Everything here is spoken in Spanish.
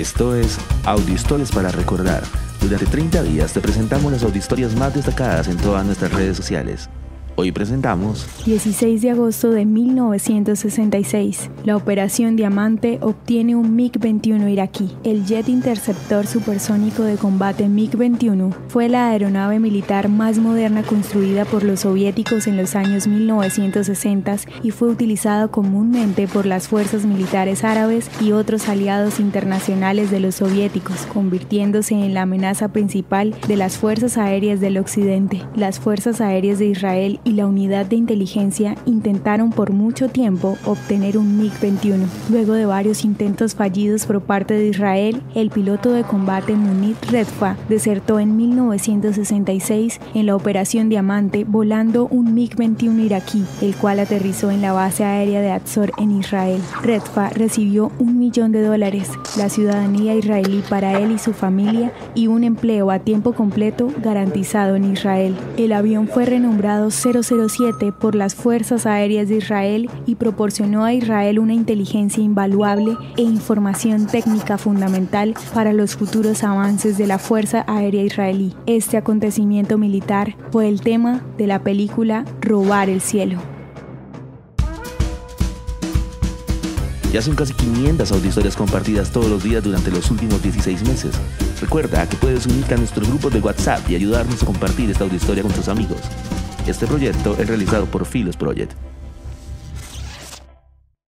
Esto es Audiohistorias para Recordar. Durante 30 días te presentamos las audiohistorias más destacadas en todas nuestras redes sociales. Hoy presentamos 16 de agosto de 1966. La Operación Diamante obtiene un MiG-21 iraquí. El jet interceptor supersónico de combate MiG-21 fue la aeronave militar más moderna construida por los soviéticos en los años 1960 y fue utilizado comúnmente por las fuerzas militares árabes y otros aliados internacionales de los soviéticos, convirtiéndose en la amenaza principal de las fuerzas aéreas del occidente. Las fuerzas aéreas de Israel y la unidad de inteligencia intentaron por mucho tiempo obtener un MiG-21. Luego de varios intentos fallidos por parte de Israel, el piloto de combate Munit Redfa desertó en 1966 en la Operación Diamante volando un MiG-21 iraquí, el cual aterrizó en la base aérea de Atzor en Israel. Redfa recibió un millón de dólares, la ciudadanía israelí para él y su familia y un empleo a tiempo completo garantizado en Israel. El avión fue renombrado 007 por las Fuerzas Aéreas de Israel y proporcionó a Israel una inteligencia invaluable e información técnica fundamental para los futuros avances de la Fuerza Aérea Israelí. Este acontecimiento militar fue el tema de la película Robar el Cielo. Ya son casi 500 audiohistorias compartidas todos los días durante los últimos 16 meses. Recuerda que puedes unirte a nuestro grupo de WhatsApp y ayudarnos a compartir esta audiohistoria con tus amigos. Este proyecto es realizado por Philos Project.